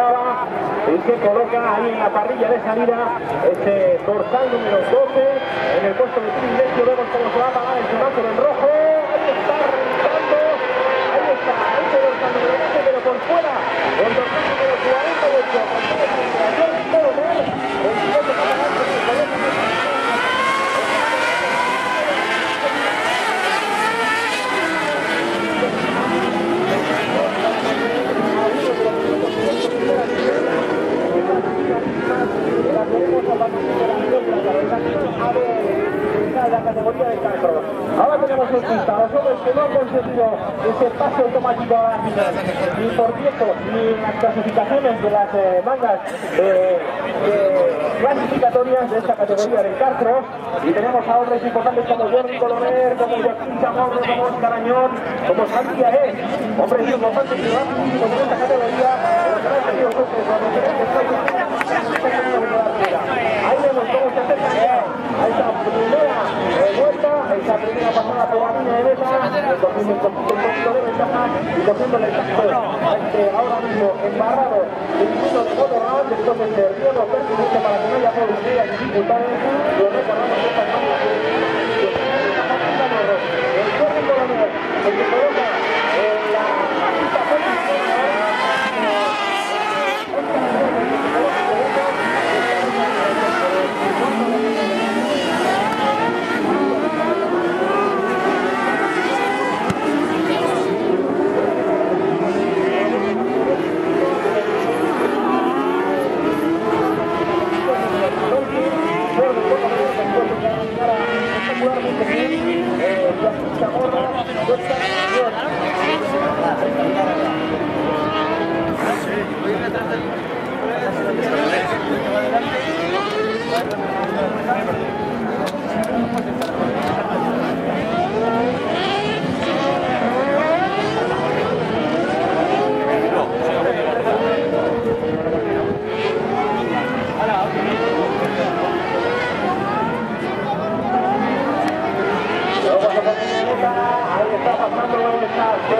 acaba y se coloca ahí en la parrilla de salida ese dorsal número 12 en el puesto de privilegio vemos cómo se va a apagar el semáforo en rojo ahí está reventando ahí está ese dorsal número 12 pero por fuera el dorsal número 48 la categoría de carro. Ahora tenemos en pista los hombres que no han conseguido ese pase automático a la final, ni por cierto, ni en las clasificaciones de las eh, mangas eh, clasificatorias de esta categoría de carros. Y tenemos a hombres importantes como Jordi Colomer, como Joaquín Chamorro, como Oscar Añón, como Santi Ares, hombres importantes que van con esta categoría, Ahí vemos cómo a primera vuelta, esa primera pasada por la línea de meta, el ahora mismo embarrado minuto de motorrad, después de este riesgo pertinente para que no haya policía y dificultades, lo recordamos que esta Ahí está pasando, ahí está.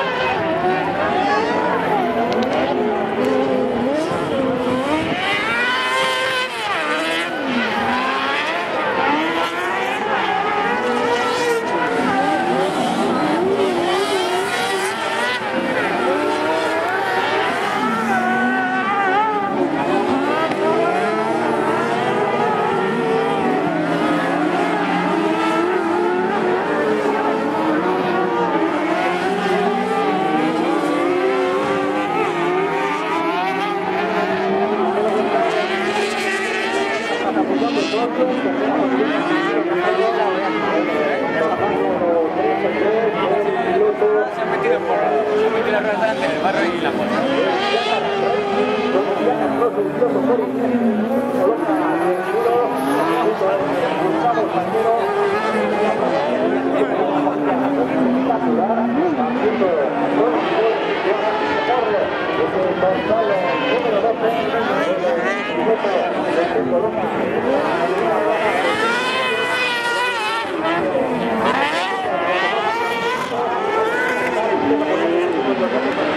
precioso Corintín, coloca el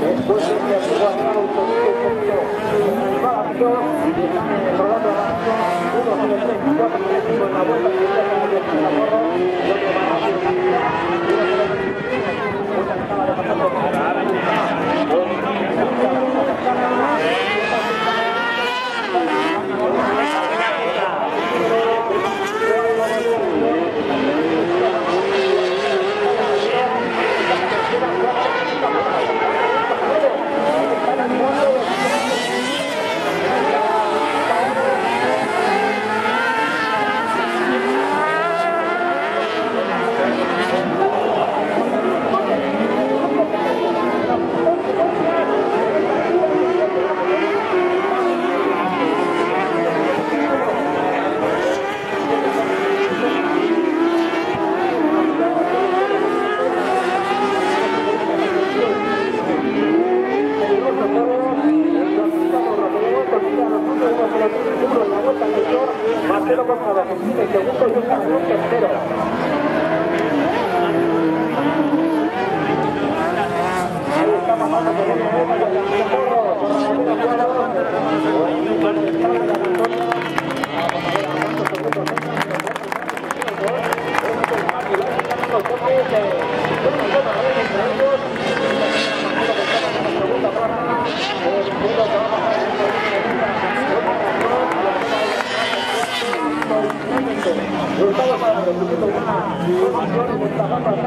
después de la situación automático y le uno, cuatro, la vuelta a hacer Ahí